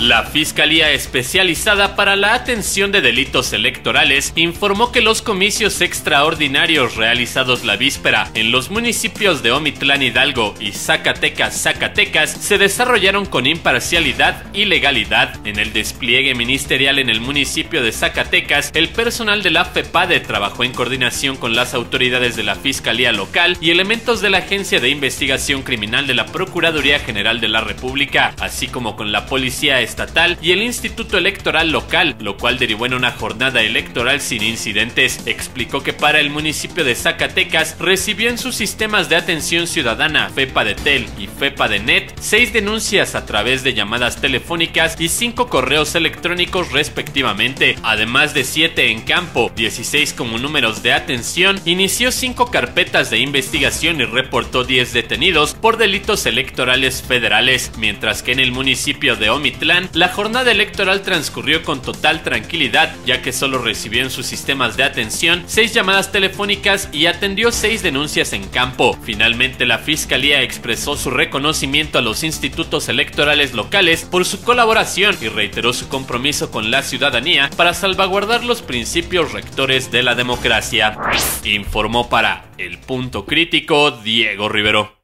La Fiscalía Especializada para la Atención de Delitos Electorales informó que los comicios extraordinarios realizados la víspera en los municipios de Omitlán Hidalgo y Zacatecas Zacatecas se desarrollaron con imparcialidad y legalidad. En el despliegue ministerial en el municipio de Zacatecas, el personal de la FEPADE trabajó en coordinación con las autoridades de la Fiscalía Local y elementos de la Agencia de Investigación Criminal de la Procuraduría General de la República, así como con la Policía estatal y el Instituto Electoral local, lo cual derivó en una jornada electoral sin incidentes. Explicó que para el municipio de Zacatecas recibió en sus sistemas de atención ciudadana FEPA de Tel y FEPA de Net seis denuncias a través de llamadas telefónicas y cinco correos electrónicos respectivamente, además de siete en campo, 16 como números de atención, inició cinco carpetas de investigación y reportó 10 detenidos por delitos electorales federales, mientras que en el municipio de Omitlán la jornada electoral transcurrió con total tranquilidad, ya que solo recibió en sus sistemas de atención seis llamadas telefónicas y atendió seis denuncias en campo. Finalmente, la Fiscalía expresó su reconocimiento a los institutos electorales locales por su colaboración y reiteró su compromiso con la ciudadanía para salvaguardar los principios rectores de la democracia. Informó para El Punto Crítico Diego Rivero.